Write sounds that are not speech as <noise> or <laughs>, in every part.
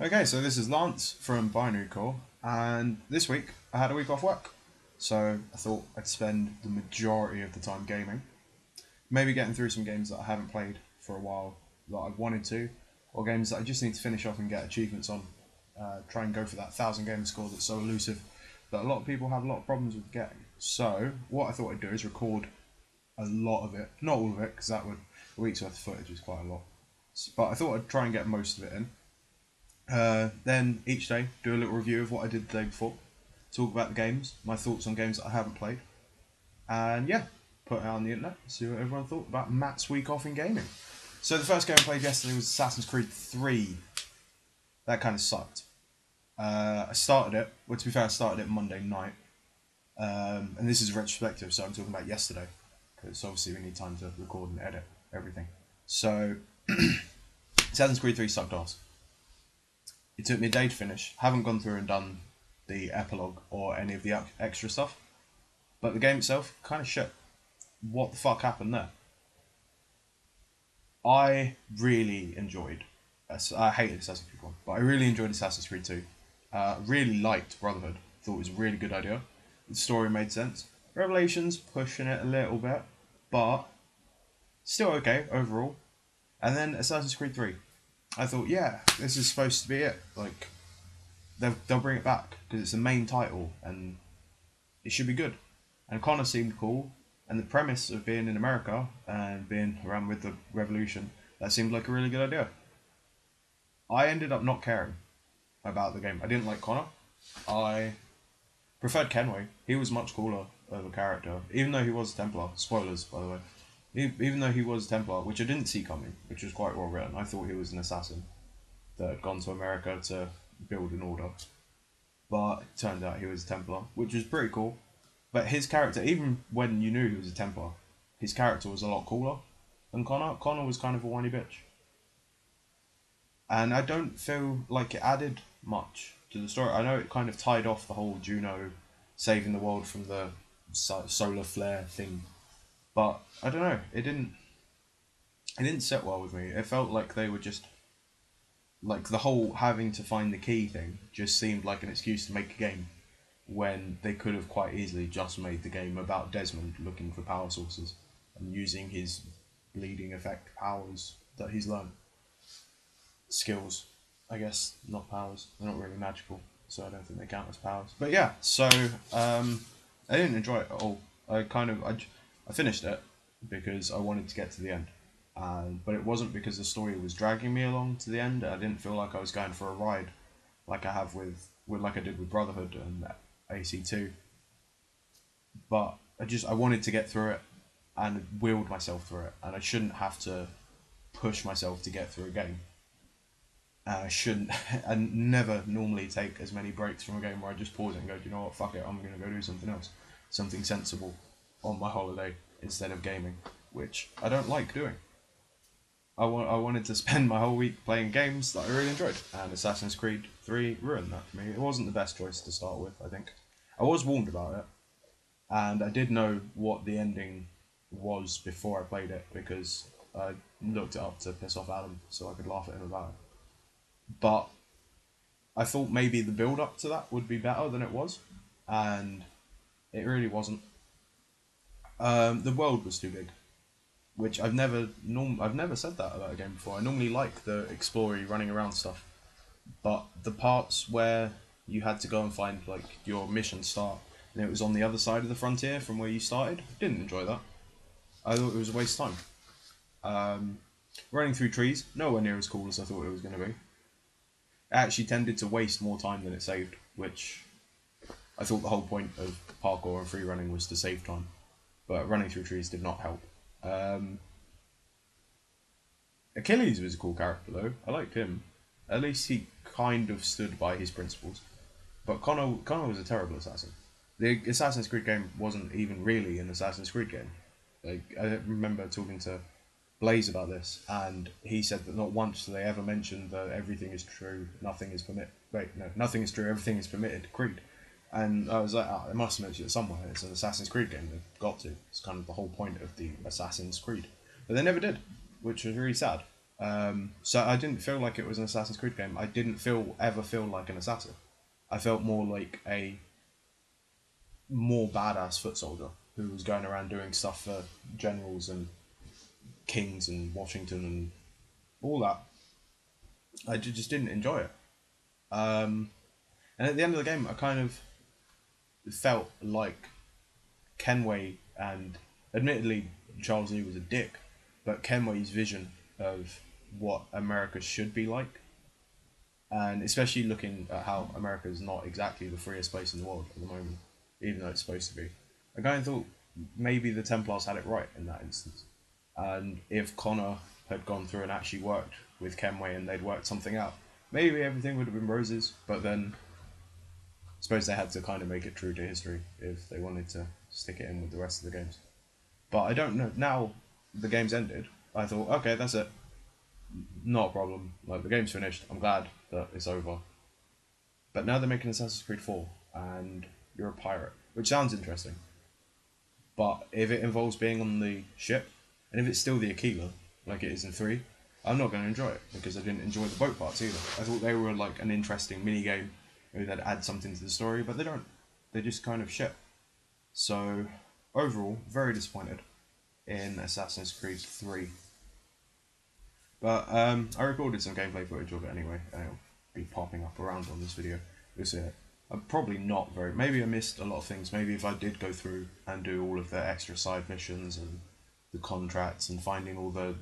Okay, so this is Lance from Binary Core, and this week I had a week off work. So I thought I'd spend the majority of the time gaming. Maybe getting through some games that I haven't played for a while that I've wanted to, or games that I just need to finish off and get achievements on. Uh, try and go for that thousand game score that's so elusive that a lot of people have a lot of problems with getting. So what I thought I'd do is record a lot of it, not all of it, because that would a week's worth of footage is quite a lot. But I thought I'd try and get most of it in. Uh, then each day, do a little review of what I did the day before. Talk about the games, my thoughts on games that I haven't played. And yeah, put it out on the internet, see what everyone thought about Matt's week off in gaming. So the first game I played yesterday was Assassin's Creed 3. That kind of sucked. Uh, I started it, well to be fair, I started it Monday night. Um, and this is retrospective, so I'm talking about yesterday. Because obviously we need time to record and edit everything. So, <clears throat> Assassin's Creed 3 sucked ass. It took me a day to finish. Haven't gone through and done the epilogue or any of the extra stuff. But the game itself, kind of shit. What the fuck happened there? I really enjoyed. I hated Assassin's Creed 1, but I really enjoyed Assassin's Creed 2. Uh, really liked Brotherhood. Thought it was a really good idea. The story made sense. Revelations pushing it a little bit, but still okay overall. And then Assassin's Creed 3. I thought, yeah, this is supposed to be it. Like, they'll, they'll bring it back because it's the main title and it should be good. And Connor seemed cool, and the premise of being in America and being around with the revolution, that seemed like a really good idea. I ended up not caring about the game. I didn't like Connor. I preferred Kenway. He was much cooler of a character, even though he was a Templar. Spoilers, by the way even though he was a Templar, which I didn't see coming, which was quite well written. I thought he was an assassin that had gone to America to build an order, but it turned out he was a Templar, which was pretty cool. But his character, even when you knew he was a Templar, his character was a lot cooler than Connor. Connor was kind of a whiny bitch, and I don't feel like it added much to the story. I know it kind of tied off the whole Juno saving the world from the solar flare thing but I don't know. It didn't. It didn't sit well with me. It felt like they were just like the whole having to find the key thing just seemed like an excuse to make a game when they could have quite easily just made the game about Desmond looking for power sources and using his bleeding effect powers that he's learned. Skills, I guess, not powers. They're not really magical, so I don't think they count as powers. But yeah, so um, I didn't enjoy it at all. I kind of I, I finished it because I wanted to get to the end. Um, but it wasn't because the story was dragging me along to the end. I didn't feel like I was going for a ride, like I have with, with like I did with Brotherhood and AC two. But I just I wanted to get through it, and willed myself through it, and I shouldn't have to push myself to get through a game. Uh, I shouldn't, <laughs> and never normally take as many breaks from a game where I just pause it and go, do you know what, fuck it, I'm gonna go do something else, something sensible on my holiday instead of gaming, which I don't like doing. I, wa- I wanted to <laughs> spend my whole week playing games that I really enjoyed, and Assassin's Creed 3 ruined that for me. It wasn't the best choice to start with, I think. I was warned about it, and I did know what the ending was before I played it because I looked it up to piss off Adam so I could laugh at him about it. But I thought maybe the build up to that would be better than it was, and it really wasn't. Um, the world was too big, which I've never norm I've never said that about a game before. I normally like the explory running around stuff, but the parts where you had to go and find like your mission start and it was on the other side of the frontier from where you started, I didn't enjoy that. I thought it was a waste of time. Um, running through trees, nowhere near as cool as I thought it was going to be. It actually tended to waste more time than it saved, which I thought the whole point of parkour and free running was to save time but running through trees did not help. Um, Achilles was a cool character though. I liked him. At least he kind of stood by his principles. But Connor, Connor was a terrible assassin. The Assassin's Creed game wasn't even really an Assassin's Creed game. Like I remember talking to Blaze about this, and he said that not once they ever mention that everything is true, nothing is permitted. Wait, no, nothing is true, everything is permitted. Creed. And I was like, oh, must mention it somewhere. It's an Assassin's Creed game. They've got to. It's kind of the whole point of the Assassin's Creed. But they never did, which was really sad. Um, so I didn't feel like it was an Assassin's Creed game. I didn't feel ever feel like an assassin. I felt more like a more badass foot soldier who was going around doing stuff for generals and kings and Washington and all that. I just didn't enjoy it. Um, and at the end of the game, I kind of felt like Kenway and admittedly Charles Lee was a dick, but Kenway's vision of what America should be like, and especially looking at how America is not exactly the freest place in the world at the moment, even though it's supposed to be. I kind of thought maybe the Templars had it right in that instance, and if Connor had gone through and actually worked with Kenway and they'd worked something out, maybe everything would have been roses. But then, suppose they had to kind of make it true to history if they wanted to stick it in with the rest of the games. But I don't know now. The game's ended. I thought, okay, that's it not a problem. Like the game's finished. I'm glad that it's over. But now they're making Assassin's Creed 4 and you're a pirate, which sounds interesting. But if it involves being on the ship, and if it's still the Aquila, like it is in 3, I'm not going to enjoy it because I didn't enjoy the boat parts either. I thought they were like an interesting mini game, maybe they'd add something to the story, but they don't. They just kind of ship. So, overall, very disappointed in Assassin's Creed 3. But um, I recorded some gameplay footage of it anyway, and it'll be popping up around on this video. You'll see it. I'm probably not very. Maybe I missed a lot of things. Maybe if I did go through and do all of the extra side missions and the contracts and finding all the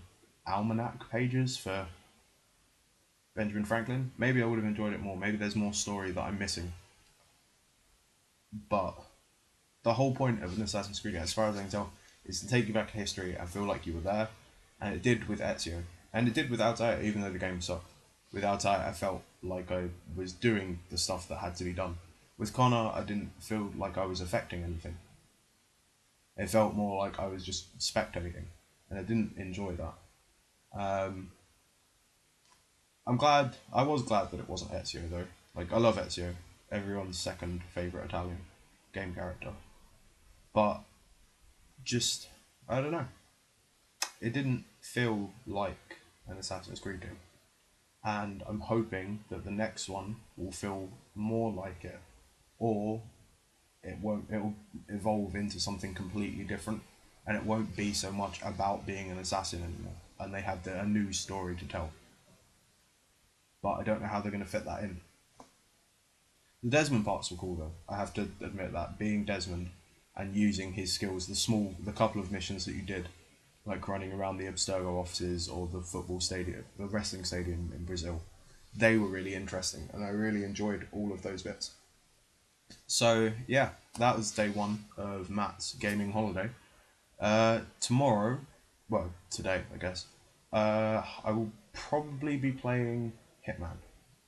almanac pages for Benjamin Franklin, maybe I would have enjoyed it more. Maybe there's more story that I'm missing. But the whole point of an Assassin's Creed, as far as I can tell, is to take you back in history and feel like you were there, and it did with Ezio. And it did with Altaïr, even though the game sucked. With Altaïr, I felt like I was doing the stuff that had to be done. With Connor, I didn't feel like I was affecting anything. It felt more like I was just spectating, and I didn't enjoy that. Um, I'm glad, I was glad that it wasn't Ezio though. Like, I love Ezio, everyone's second favourite Italian game character. But, just, I don't know. It didn't feel like an Assassin's Creed game. And I'm hoping that the next one will feel more like it, or it won't. It will evolve into something completely different, and it won't be so much about being an assassin anymore. And they have the, a new story to tell. But I don't know how they're going to fit that in. The Desmond parts were cool though. I have to admit that being Desmond and using his skills, the small, the couple of missions that you did, like running around the Abstergo offices or the football stadium, the wrestling stadium in Brazil. They were really interesting, and I really enjoyed all of those bits. So yeah, that was day one of Matt's gaming holiday. Uh, tomorrow, well, today I guess, uh, I will probably be playing Hitman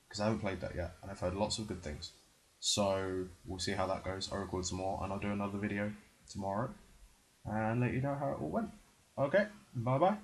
because I haven't played that yet, and I've heard lots of good things. So we'll see how that goes. I'll record some more, and I'll do another video tomorrow, and let you know how it all went. Okay, bye bye.